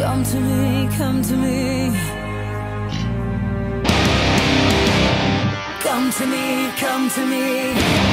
Come to me, come to me. Come to me, come to me.